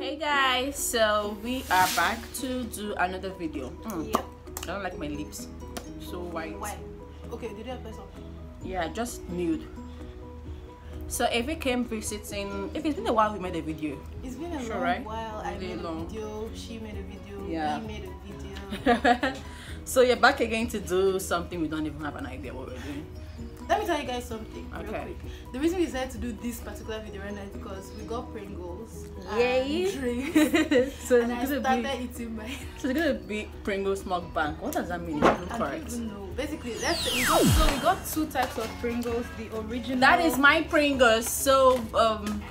hey guys so we are back to do another video Mm, Yep. i don't like my lips so white Why? Okay, did you apply something? yeah just nude so if we came visiting if it's been a while we made a video It's been a Sure, long right? while. I Really made long. a video. She made a video. Yeah. We made a video. so you're back again to do something we don't even have an idea what we're doing Let me tell you guys something real Okay. quick. The reason we decided to do this particular video right now is because we got Pringles. Yay. And drinks. so and I started be eating my. so it's gonna be Pringles mukbang what does that mean I don't even know. Basically, that's we got, so we got two types of Pringles. The original. That is my Pringles. So um,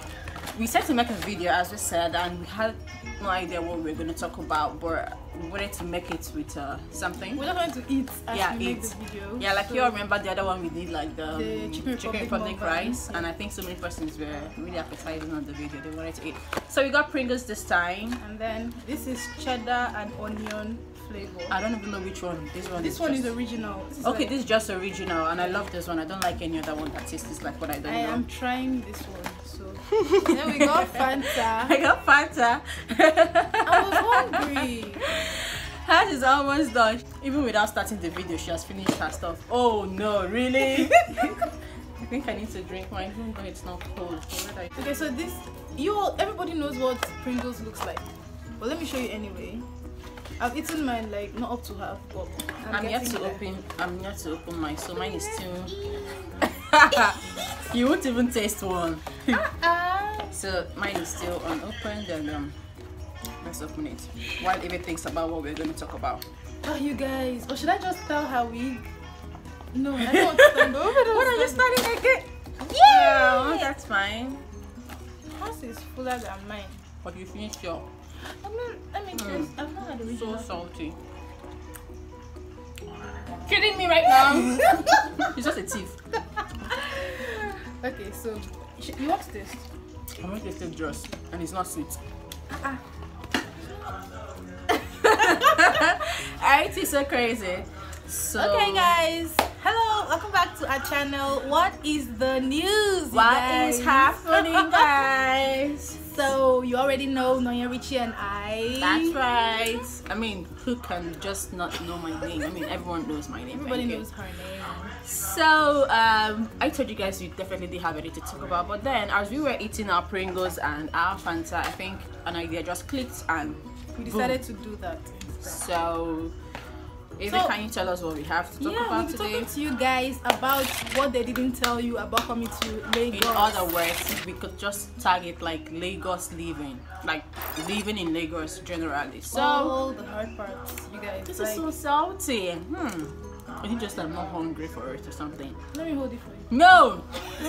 we said to make a video, as we said, and we had no idea what we're going to talk about, but we wanted to make it with uh, something. We're not going to eat as Yeah, we make eat. video. Yeah, like So- you all remember the other one we did, like the, The um, Chicken Republic mukbang. rice, and I think so many persons were really appetizing on the video. They wanted to eat. So we got Pringles this time. And then this is cheddar and onion flavor. I don't even know which one. This one. this is one just, is original. This is Okay, like- this is just original, and I love this one. I don't like any other one that tastes like what I don't I know. am trying this one. Then we got Fanta. I got Fanta. I was hungry. Hers is almost done. Even without starting the video, she has finished her stuff. Oh no, really? I think I need to drink mine, even though it's not cold. So where do I- Okay, so this you all everybody knows what Pringles looks like. But let me show you anyway. I've eaten mine like not up to half, but I'm, I'm yet to there. open. I'm yet to open mine, so mine is still. you won't even taste one. Ah, so mine is still unopened, and um, let's open it. While Eveh thinks about what we're going to talk about. oh, you guys. Or should I just tell her wig? No, I don't want to stand over. What are you starting again? Yeah. Yeah, that's fine. House is fuller than mine. But you finished your I'm not. I mean, Mm. I've not had so salty. Kidding me right now? He's just a thief. Okay, so sh- you want this? I'm going to taste just, and it's not sweet. Ah. Alright, it's so crazy. So Okay, guys. Hello, welcome back to our channel. What is the news? you what guys? is happening, guys? So you already know Nonye Richy and I. That's right. I mean, who can just not know my name? I mean, everyone knows my name. Everybody knows her name. So, um, I told you guys we definitely did have anything to talk about, but then as we were eating our Pringles and our Fanta, I think an idea just clicked and We decided to do that. so. Eveh, So- can you tell us what we have to talk yeah, about we'll today? talking to you guys about what they didn't tell you about coming to Lagos. In other words, we could just target like Lagos living, like living in Lagos generally. So all the hard parts, you guys. this like, is so salty. Hmm. I think just I'm not hungry for it or something. let me hold it for you. No.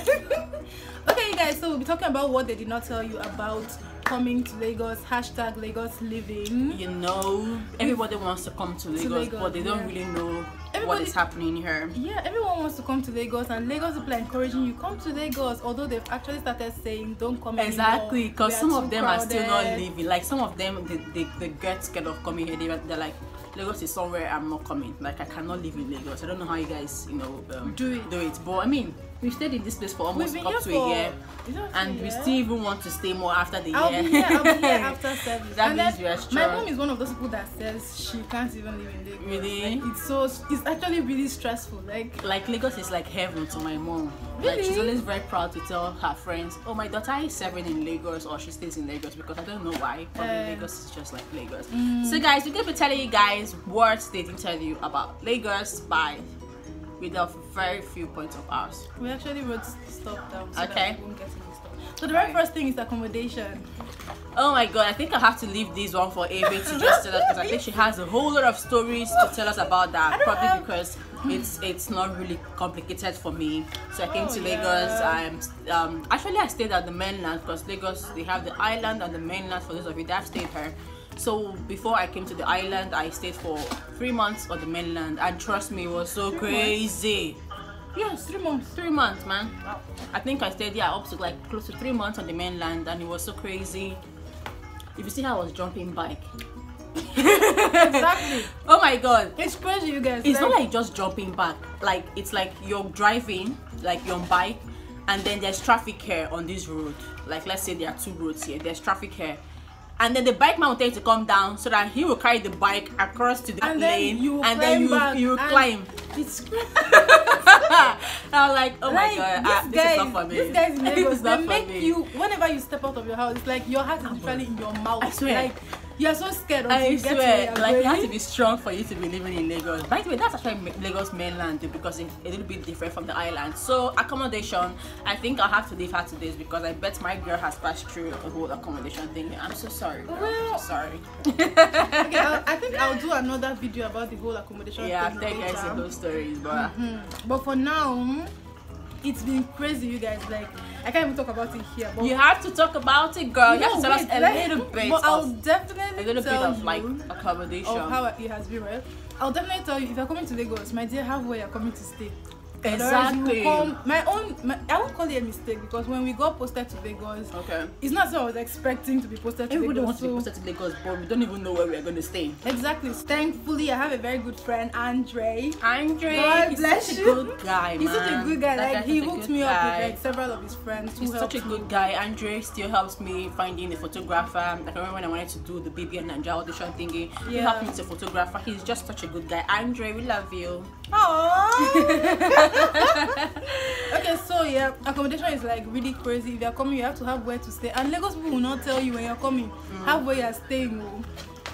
okay, you guys. So we'll be talking about what they did not tell you about coming to Lagos. Hashtag Lagos living. You know, everybody wants to come to Lagos, Lagos, but they don't yeah. really know what Everybody- is happening here. Yeah, everyone wants to come to Lagos, and Lagos people are encouraging you come to Lagos. Although they've actually started saying don't come Exactly, because some of them are still not crowded." leaving. Like some of them, they, they, they get scared of coming here. They, they're like, Lagos is somewhere I'm not coming. Like I cannot live in Lagos. I don't know how you guys, you know, um, Do it. Do it. But I mean, we've stayed in this place for almost up to a year, is it up to and we still even want to stay more after the I'll year. be here. I'll be here after service. That and means we are my mom is one of those people that says she can't even live in Lagos. Really? Like, it's so. It's actually really stressful. Like like Lagos is like heaven to my mom. Like she's always very proud to tell her friends, "Oh, my daughter is serving in Lagos, or she stays in Lagos." Because I don't know why, but Uh, Lagos is just like Lagos. mm. So, guys, we're gonna be telling you guys what they didn't tell you about Lagos by with a very few points of ours. we actually wrote stuff down. So Okay. We won't get mixed up. So the very first thing is accommodation. Oh my god, I think I have to leave this one for Eveh to just tell us because I think she has a whole lot of stories to tell us about that. Probably have- because it's it's not really complicated for me. So I came Oh, to Lagos. yeah. I'm um actually I stayed at the mainland because Lagos they have the island and the mainland for those of you that have stayed here. So before I came to the island, I stayed for three months on the mainland, and trust me, it was so Three crazy. Yes, Three months. three months, man. Wow. I think I stayed yeah up to like close to three months on the mainland, and it was so crazy. If you see how I was jumping bike, exactly. oh my god, It's crazy, you guys. it's not like just jumping back. Like it's like you're driving, like you're on bike, and then there's traffic here on this road. Like let's say there are two roads here. There's traffic here, and then the bike man will tell you to come down so that he will carry the bike across to the And then lane you will and then you back you climb. It's I was like, oh like my god, this ah, this guy, is not for me. Guys This Lagos, is they not for make me. you whenever you step out of your house, it's like your heart is literally in your mouth. I swear. Like you're so scared of I you get to swear, like you have to be strong for you to be living in Lagos. By the way, that's actually Lagos mainland because it's a little bit different from the island. So accommodation, I think I'll have to leave her to this because I bet my girl has passed through the whole accommodation thing. I'm so sorry. girl. Well- I'm so sorry. Okay, I'll, I think I'll do another video about the whole accommodation yeah, tell you guys the stories, but Mhm. But for now, it's been crazy, you guys. Like I can't even talk about it here. But you have to talk about it, girl. You have to No, tell us a let- little bit But I'll definitely a little bit of like accommodation. of how it has been, right? I'll definitely tell you if you're coming to Lagos, my dear, have where you're coming to stay. You exactly. Come, my own, my, I won't call it a mistake because when we got posted to Lagos, Okay. it's not so I was expecting to be posted to Everybody Lagos. wants to be posted to Lagos, but we don't even know where we are going to stay. Exactly. Thankfully, I have a very good friend, Andre. Andre, God he's bless such a good guy, He's man. such a good guy. That Like he hooked me up with like several of his friends He's such a me. good guy. Andre still helps me finding a photographer. I remember when I wanted to do the BBNaija audition thingy. He helped me to photographer. He's just such a good guy. Andre, we love you. Okay, so yeah, accommodation is like really crazy. If you're coming, you have to have where to stay. And Lagos people will not tell you when you're coming, mm. have where you're staying. Oh.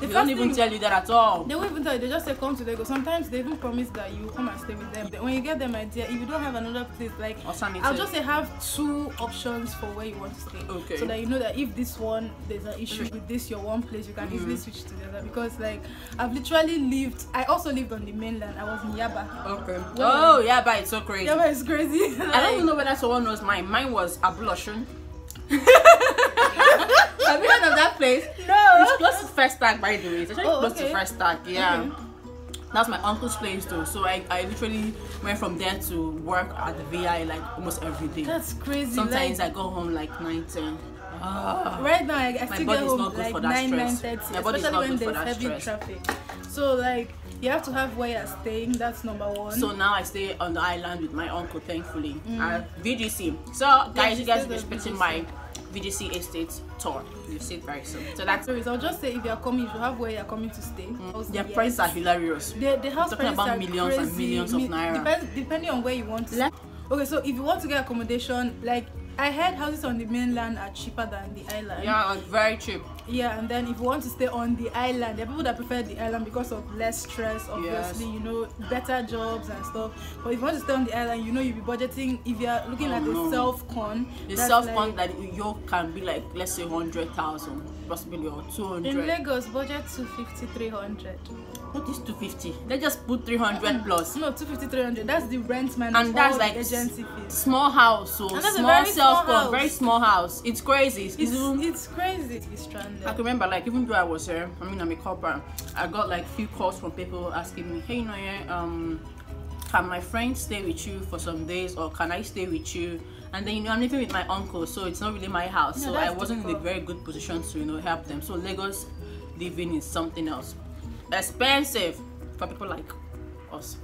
The They don't even tell you that at all. They won't even tell you. They just say come to Lagos. Sometimes they even promise that you come and stay with them. When you get them idea, if you don't have another place, like. I'll just say have two options for where you want to stay. Okay. So that you know that if this one there's an issue Okay. with this your one place, you can Mm-hmm. easily switch to the other. Because like I've literally lived. I also lived on the mainland. I was in Yaba. Okay. Well- Oh, but it's so crazy. Yaba is crazy. I don't Like- even know whether someone knows mine. Mine was Ablution. Have you heard of that place? No. It's close to Festac, by the way. It's actually Oh, close okay. to Festac. Yeah. Okay. That's my uncle's place though. So I, I literally went from there to work at the VI like almost every day. That's crazy. Sometimes like, I go home like 9, 10. Ah. right now I, I My still get home not good like for that nine nine stress. thirty, My body's especially not when there's heavy stress. traffic. So like you have to have where you're staying. That's number one. So now I stay on the island with my uncle, thankfully. Mm. At VGC. So guys, you guys stays be at expecting VGC. my VGC estate tour. You'll see it very soon. So that's Stories. I'll just say if you're coming, you should have where you're coming to stay. their Yes. prices are hilarious. The, the house prices about are millions and crazy. millions of naira. Depends, depending on where you want to. Okay, so if you want to get accommodation, like I heard houses on the mainland are cheaper than the island. Yeah, uh, very cheap. Yeah, and then if you want to stay on the island, there are people that prefer the island because of less stress, obviously, Yes. you know, better jobs and stuff. But if you want to stay on the island, you know, you'll be budgeting. If you're looking Oh, at no. a self con, The self fund that you can be like let's say hundred thousand, possibly or 200. in hundred. Lagos, budget 250, 300. What is two fifty? Let's just put three hundred plus. No, 250, 300. That's the rent man. And that's like agency fees. Small house, so that's a small self house. very small house. It's crazy. It's, It's, even- it's crazy to be stranded. I can remember, like, even though I was here, I mean, I'm a corporate, I got like few calls from people asking me, hey, Nonye, um, can my friend stay with you for some days, or can I stay with you? And then you know, I'm living with my uncle, so it's not really my house, No, so I wasn't in a very good position to you know help them. So Lagos living is something else, expensive for people like us.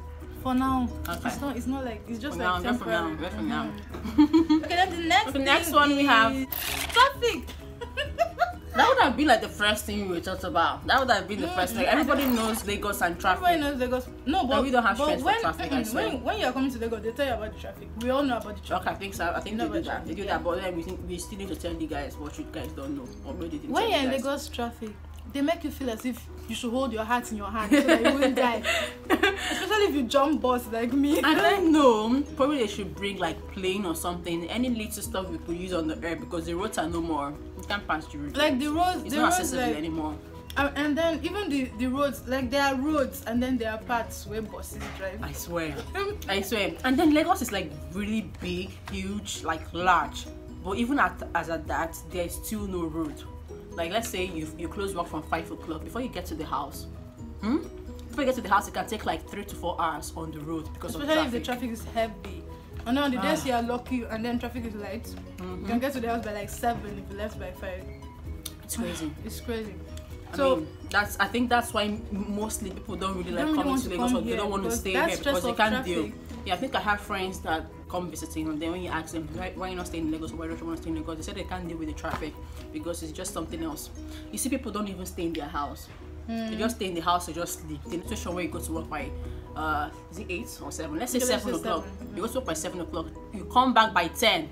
For now, Okay. it's not. It's not like it's just For like now, just for now, just for now. Okay, then the next. Okay, next one we have- traffic. That would have been like the first thing we talked about. That would have been the first thing. Everybody knows Lagos and traffic. Everybody knows Lagos. No, but we don't have stress for when, traffic, I mm, when when you are coming to Lagos, they tell you about the traffic. We all know about the traffic. Okay, I think so. I think they do that. They do yeah. that, but then we think we still need to tell you guys what you guys don't know, or maybe they didn't When you're you in. Lagos traffic, they make you feel as if you should hold your heart in your hand so that you won't die. Especially if you jump bus like me. I don't know. Probably they should bring like plane or something. Any little stuff we could use on the air because the roads are no more. You can't pass the road. like the roads, it's the not roads accessible like, anymore. um, and then even the the roads, like there are roads and then there are parts where buses drive. I swear. I swear. And then Lagos is like really big, huge, like large. But even at as at that, there's still no road. Like let's say you you close work from five o'clock. Before you get to the house, hmm? Before you get to the house, it can take like three to four hours on the road because Especially of if the traffic. is heavy. And then on the days Ah. you are lucky and then traffic is light, Mhm. you can get to the house by like seven if you left by five. It's crazy. It's crazy. I So mean, that's I think that's why mostly people don't really like coming to Lagos come or they don't want to stay here because they can't traffic. deal. Yeah, I think I have friends that come visiting, and then when you ask them why, why you not staying in Lagos or why don't you want to stay in Lagos, they say they can't deal with the traffic because it's just something else. You see, people don't even stay in their house. They just stay in the house to just sleep. The situation where you go to work by uh is it eight or seven? Let's say seven o'clock. seven, You go to work by seven o'clock. You come back by ten.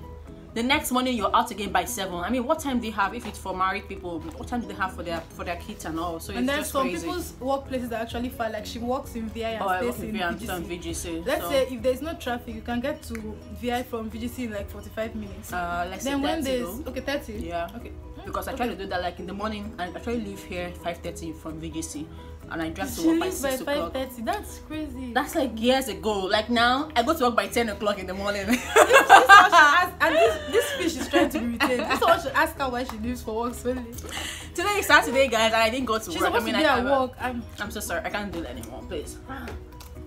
The next morning you're out again by seven. I mean, what time do they have if it's for married people? What time do they have for their for their kids and all? So And then some crazy. people's workplaces are actually far. Like she works in VI and oh, I stays in VI, VGC. VGC. Let's so, say if there's no traffic, you can get to VI from VGC in like 45 minutes. uh, let's then when 30 there's okay 30. Yeah. Okay. Because I try to do that like in the morning. I actually leave here 5:30 from VGC, and I drive to work by leaves by six o'clock. 5:30. That's crazy. That's like years ago. Like now, I go to work by 10 o'clock in the morning. this ask, and this, this fish is trying to be retained. This is how she ask her why she leaves for work so late. Today is Saturday, guys, and I didn't go to She's work. I mean, to be I, at I, work. I'm, I'm so sorry. I can't do that anymore, please.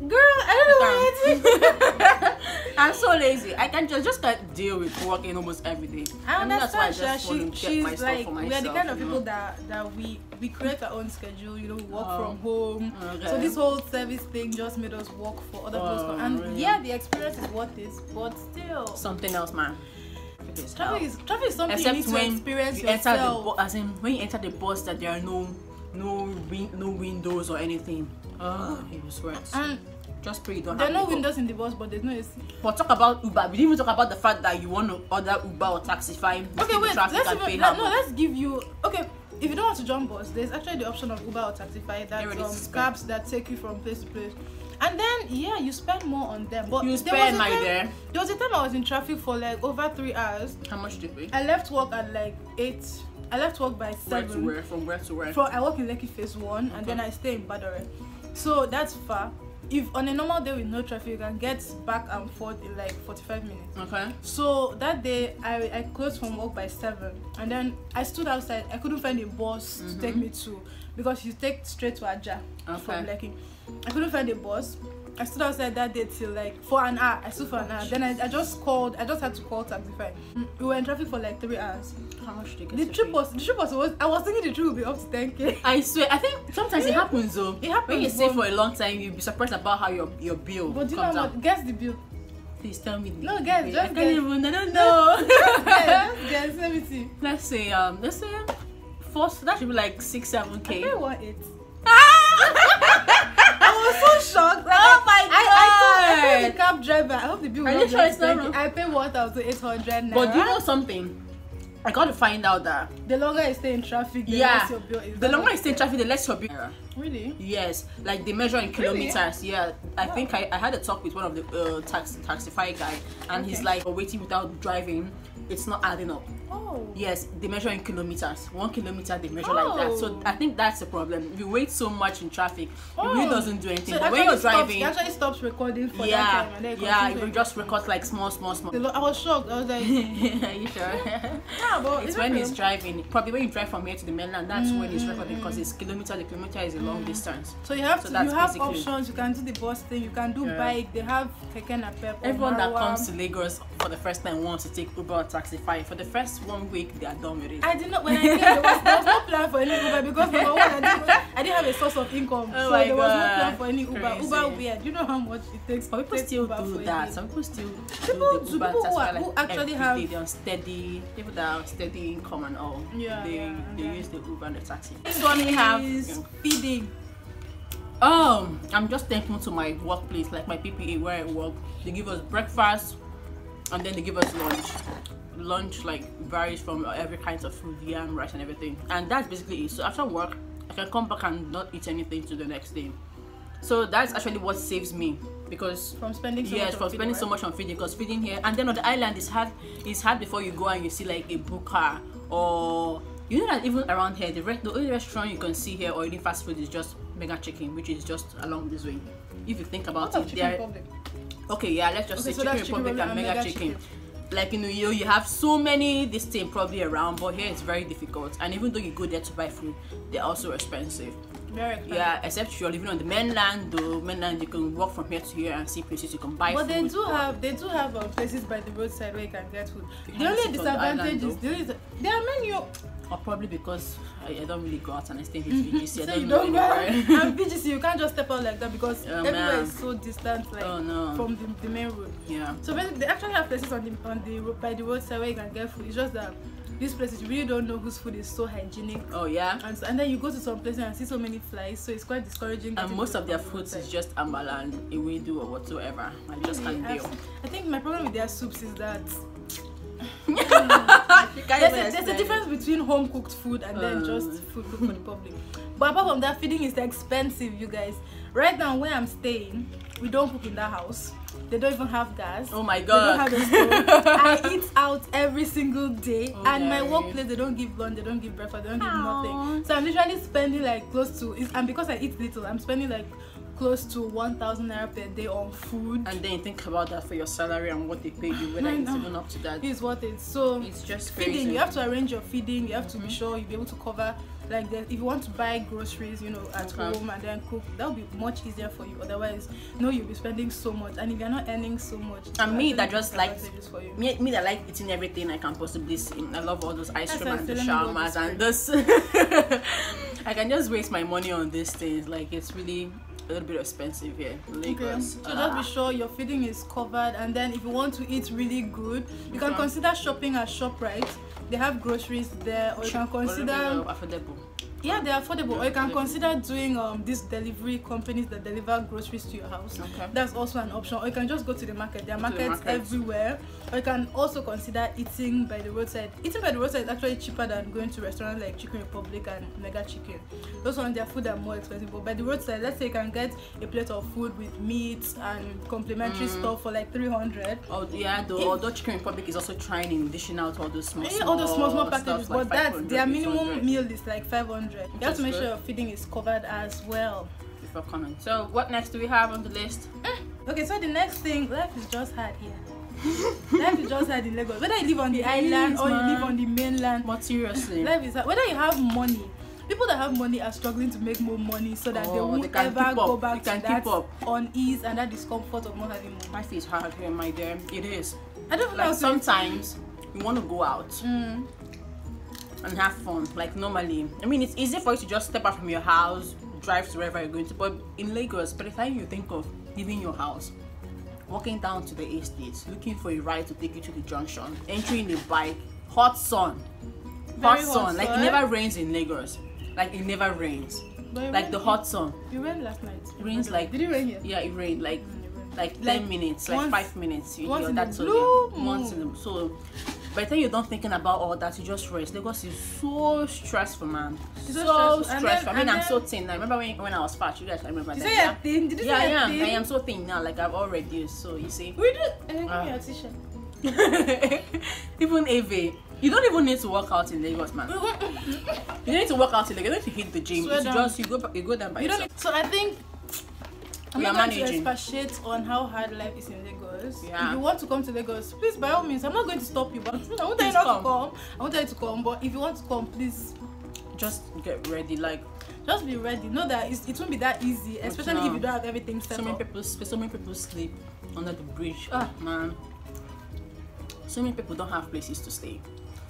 Girl, I don't know why it's. I'm so lazy. I can just just can't deal with working almost every day. I mean, that's why I understand. just Sha. want She, to get my she's stuff like for we are the kind of you know? people that that we we create our own schedule. You know, we work Oh. from home. Okay. So this whole service thing just made us work for other. Oh, com- and really? yeah, the experience is worth it, but still, something else, man. It is hell. is something Except you need to when experience you enter the yourself. as in when you enter the bus that there are no no win- no windows or anything. Ah. Oh, it was worse. and Just pray you don't there are have no to go. windows in the bus, but there's no AC. But talk about Uber. We didn't even talk about the fact that you want to order Uber or Taxify. Okay, wait. Let's even, let, no. Let's give you. Okay, if you don't want to jump bus, there's actually the option of Uber or Taxify. That's Everybody um, cabs that take you from place to place. And then yeah, you spend more on them. But You there spend, my dear. There was a time I was in traffic for like over three hours. How much you pay? I left work at like eight. I left work by seven. Where to where? From where to where? From I work in Lekki Phase One, and then I stay in Badore. So that's far. If on a normal day with no traffic, you can get back and forth in like 45 minutes. Okay. So that day, I, I closed from work by seven, and then I stood outside. I couldn't find a bus to take me to because you take straight to Aja from Okay. Lekki. I couldn't find a bus. I stood outside that day till like for an hour. I stood for an hour. Then I, I just called. I just had to call Taxify. We were in traffic for like three hours. How much do you get The trip was the trip was, was I was thinking the trip would be up to 10k. I swear, I think sometimes it happens though. It happens, When you stay for a long time, you'll be surprised about how your, your bill But do you know comes how out. much? Guess the bill. Please tell me. the No, guess, bill. just I can't guess. even. I don't know. guess, guess, let me see. let's say um, let's say four. That should be like six, seven I k. pay what it. I was so shocked. Like, Oh my I, I, told, I told the cab driver. I hope the bill Are you sure be it's not wrong? I pay one thousand eight hundred. But do you know something? I got to find out that the longer you stay in traffic, the yeah, less your bill is. the longer you stay in traffic, the less your bill. Really? Yes, like they measure in Really? kilometers. Yeah, I Wow. think I, I had a talk with one of the uh, tax taxify guy, and he's like, waiting without driving, it's not adding up. Oh. Yes, they measure in kilometers. One kilometer, they measure like that. So Oh. I think that's the problem. If you wait so much in traffic, it really Oh. doesn't do anything. So but when you're stops- driving, it actually stops recording for that yeah, time and yeah, you just record like small, small, small. I was shocked. I was like, Are you sure? yeah, but it's when he's driving. Probably when you drive from here to the mainland, that's when it's mm. recording because it's kilometer. The kilometer is a long mm. distance. So you have So to, you have options. You can do the bus thing. You can do Yeah. bike. They have keke napep. Everyone that comes to Lagos for the first time wants to take Uber or Taxify. For the first one week, they are done with it. I did not when I came. There was, there was no plan for any Uber because number one, I didn't, I didn't have a source of income, Oh so there was no plan for any Uber. Crazy. Uber weird. You know how much it takes? But people still Uber do that. Some people still People do do- Uber people who are- like who actually have- day. They're steady. People that are steady income and all. Yeah, They yeah, they yeah. use the Uber and the taxi. This So we have. is feeding. Um, I'm just thankful to my workplace, like my PPA where I work. They give us breakfast, and then they give us lunch. Lunch like varies from every kind of food, yam, rice, and everything. And that's basically it. So after work, I can come back and not eat anything to the next day. So that's actually what saves me because From spending so yes, much on from feeding, spending so much on feeding because feeding here and then on the island is hard. It's hard before you go and you see like a buka or you know that even around here the, re- the only restaurant you can see here or eating fast food is just Mega Chicken, which is just along this way. If you think about What it, there. Okay, yeah, let's just Okay, say so Chicken Chicken Republic and Republic Mega, and Chicken. Like in New York, you have so many this thing probably around, but here it's very difficult. And even though you go there to buy food, they're also expensive. Very expensive. Yeah, except if you're living on the mainland, though mainland you can walk from here to here and see places you can buy But food. they do have they do have um, places by the roadside where you can get food. The only on the island, disadvantage is there is their menu. Or probably because I, I don't really go out and I stay in this VGC. I So don't you know don't go and VGC, you can't just step out like that because Oh, everywhere man. is so distant, like Oh, no. from the, the main road. yeah. So basically, they actually have places on the on the road by the roadside where you can get food. It's just that these places you really don't know whose food is so hygienic. Oh yeah. And, so, and then you go to some places and see so many flies, so it's quite discouraging. And most of their the is just amala and ewedu or whatsoever. I just Really, can't deal. I think my problem with their soups is that there's a, there's a difference between home cooked food and then Uh. just food cooked for the public. But apart from that, feeding is expensive, you guys. Right now, where I'm staying, we don't cook in that house. They don't even have gas. Oh my They don't god. have a stove. I eat out every single day, Oh, and my workplace they don't give lunch, they don't give breakfast, they don't give Aw. nothing. So I'm literally spending like close to, and because I eat little, I'm spending like close to 1,000 naira per day on food. and then you think about that for your salary and what they pay you, whether it's even up to that. It's worth it. So It's just feeding crazy. you have to arrange your feeding you have to Mhm. be sure you'll be able to cover like the, if you want to buy groceries you know at Okay. home and then cook that will be much easier for you otherwise no you'll be spending so much and if you're not earning so much And me that just like likes- for you me, me that like eating everything I can possibly see. I love all those ice cream and the I say, let me go shawarmas and this. I can just waste my money on these things. Like it's really a little bit expensive here in Okay. So Ah. just be sure your feeding is covered, and then if you want to eat really good, you can consider shopping at Shoprite. They have groceries there, or you can A little bit, consider affordable. Yeah they're affordable, or you can consider doing um these delivery companies that deliver groceries to your house. Okay. That's also an option. Or you can just go to the market. There are markets market. everywhere. Or you can also consider eating by the roadside. Eating by the roadside is actually cheaper than going to restaurants like Chicken Republic and Mega Chicken. Those ones their food are more expensive. But by the roadside, let's say you can get a plate of food with meat and complimentary Mm. stuff for like 300. Oh yeah, though, If- although Chicken Republic is also trying in dishing out all those small, Yeah, all those small small packages, like but that's their minimum meal is like 500. You have to make good. sure your feeding is covered as well. before coming. So what next do we have on the list? Okay, so the next thing, life is just hard here. life is just hard in Lagos. Whether you live on the It island is, or you man. live on the mainland, What seriously? life is hard. Whether you have money, people that have money are struggling to make more money so that they Oh, won't they ever go back They to that unease and that discomfort of not having money. Life is hard here, my dear. It is. I don't know Like to. sometimes you want to go out Mm, and have fun. Like normally, I mean, it's easy for you to just step out from your house, drive to wherever you're going to. But in Lagos, by the time you think of leaving your house, walking down to the estate, looking for a ride to take you to the junction, entering the bike, hot sun, hot Very hot sun. Like it never rains in Lagos. Like it never rains. it Like the hot sun. It rained last night. It rains like Did it rain here? yeah, it rained like like 10 Like, minutes, like once- 5 minutes. You once hear in a that blue yeah, once in moon. the, so by the time you're done thinking about all that, you just rest. Lagos is so stressful, man. It's So, so stressful. stressful. Then- I mean, I'm so thin. I remember when, when I was fat. You guys can remember that. yeah, thin? Did you yeah, I say am. thin? I am so thin now. Like I've already reduced. So you see, We did. Uh, give me your t-shirt. even Ave, you don't even need to work out in Lagos, man. You don't need to work out in Lagos. You don't need to hit the gym. Swear It's down. just you go you go down by You don't. so I think I'm not going managing. to expatiate on how hard life is in Lagos. Yeah. If you want to come to Lagos, please by all means, I'm not going to stop you. But I won't tell you not come. to come. I won't tell you to come. But if you want to come, please Just get ready. Like just be ready. Know that it won't be that easy, especially no. if you don't have everything set so many up. people so many people sleep under the bridge Ah. man so many people don't have places to stay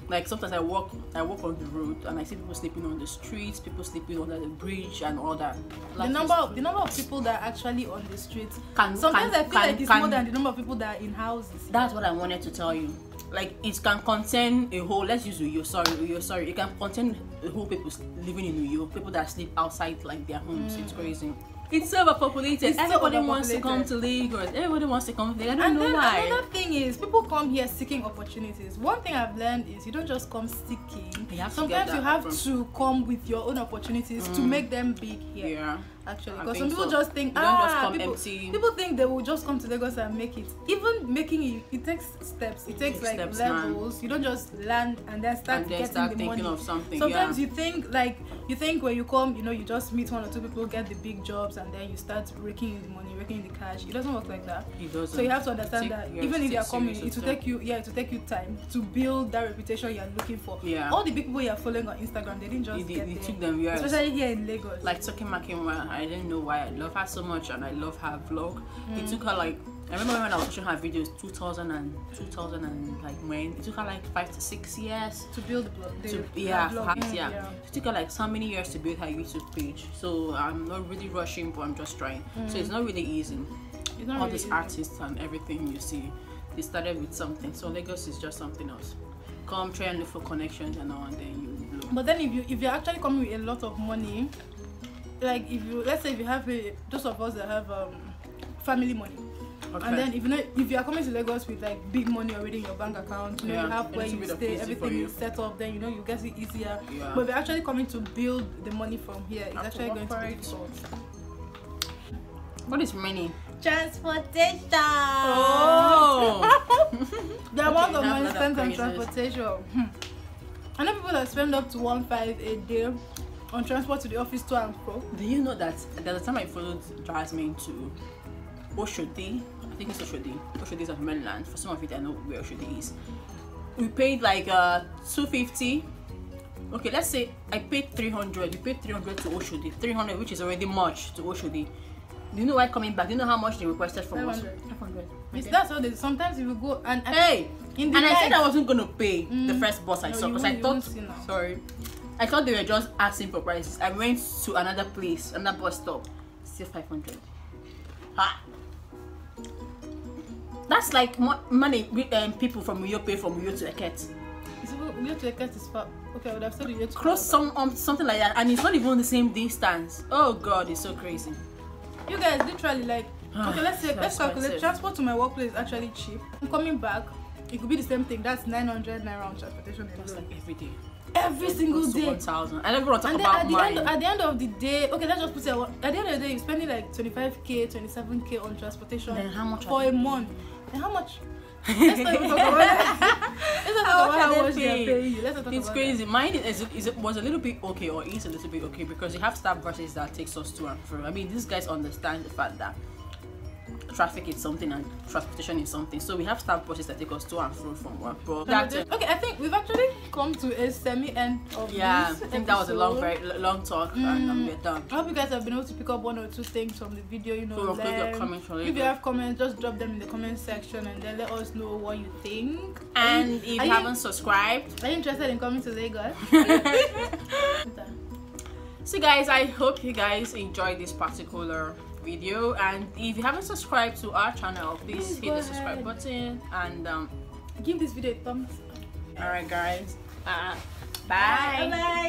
like sometimes i walk i walk on the road and i see people sleeping on the streets people sleeping under the bridge and all that. The number, of, the number of people that are actually on the streets. can, Sometimes can, I feel can, like it's can, more than the number of people that are in houses. that's what i wanted to tell you. Like it can contain a whole let's use Uyo, sorry Uyo, sorry. It can contain a whole people living in Uyo, people that sleep outside like their homes. It's mm. crazy it's so overpopulated It's so everybody wants to come to lagos everybody wants to come to lagos i don't And know then why another thing is, people come here seeking opportunities. One thing I've learned is you don't just come seeking. You have to Sometimes you have from- to come with your own opportunities to Mm. make them big here. yeah Actually, because some people so. just think You ah, just people, empty. people think they will just come to Lagos and make it. Even making it, it takes steps. It takes like steps, man. levels. You don't just land and then start and then getting start the thinking money. of something. Sometimes yeah. you think like you think when you come, you know, you just meet one or two people, get the big jobs, and then you start raking in the money, raking in the cash. It doesn't work like that. It doesn't. So you have to understand Take- that even if you're coming, it will take you yeah, it will take you time to build that reputation you're looking for. Yeah. All the big people you're following on Instagram, they didn't just It, get it, it there. took them years. Especially here in Lagos. like Toke Makinwa, I didn't know why I love her so much and I love her vlog. It took her like I remember when I was watching her videos 2000 and 2000 and like when it took her like five to six years to build the blog. To yeah, blog. perhaps, Mm, yeah. It took her like so many years to build her YouTube page. So I'm not really rushing, but I'm just trying. So it's not really easy. It's not All really these easy. artists and everything you see, they started with something. So Lagos is just something else. Come try and look for connections and all, and then you blow. But then if you if you're actually coming with a lot of money, like if you let's say if you have a those of us that have um family money. Okay. And then if you know if you are coming to Lagos with like big money already in your bank account, you know Yeah, you have where it's you stay, everything you. is set up, then you know you get it easier. Yeah. But if you're actually coming to build the money from here, it's Have actually going to for be it. difficult. what is money? Transportation. Oh. The Okay, amount of money a lot of spent on transportation. Hmm. I know people that spend up to one five a day on transport to the office to and fro. Do you know that there's a time I followed Jasmine to Oshodi? I think it's Oshodi. Oshodi is of mainland. For some of it, I know where Oshodi is. We paid like uh 250. Okay, let's say I paid 300. We paid 300 to Oshodi. 300, which is already much to Oshodi. Do you know why coming back? Do you know how much they requested from us? 500. 500. It's Okay. that's how they sometimes if you go and and Hey, in the and I said I wasn't gonna pay the Mm. first bus I No, saw because I thought won't see now. sorry, I thought they were just asking for prices. I went to another place, another bus stop, still five hundred. Ah, that's like money um, people from Uyo pay from Uyo to Eket. Uyo to Eket is far. Okay, I would have said you to Close some um, something like that, and it's not even the same distance. Oh God, it's so crazy. You guys literally like okay, let's say let's calculate transport to my workplace is actually cheap. I'm coming back, it could be the same thing. That's nine hundred naira on transportation That's like every day. Every single day. One thousand. I never want to talk And then about at the end at the end of the day, okay, let's just put it at, the end of the day, you're spending like twenty five k, twenty seven k on transportation Then how much for a month. And how much? Let's not talk about that. Let's not talk about how much they're paying? paying you. Let's talk It's about crazy. Mine is, is it was a little bit okay, or is a little bit okay because you have staff buses that takes us to and fro. I mean, these guys understand the fact that traffic is something and transportation is something. So we have staff buses that take us to and fro from work. But that. Okay, I think we've actually come to a semi end of yeah. I this think that was a long, very long talk, and um, Mm. we're done. I hope you guys have been able to pick up one or two things from the video, you know. So we'll your learn. comments If you have comments, just drop them in the comment section and then let us know what you think. And if you- haven't subscribed, Are you interested in coming to Lagos? So guys, I hope you guys enjoyed this particular video and if you haven't subscribed to our channel, please Please hit the subscribe ahead. button and um Give this video a thumbs up. alright guys. Uh, Bye bye. bye.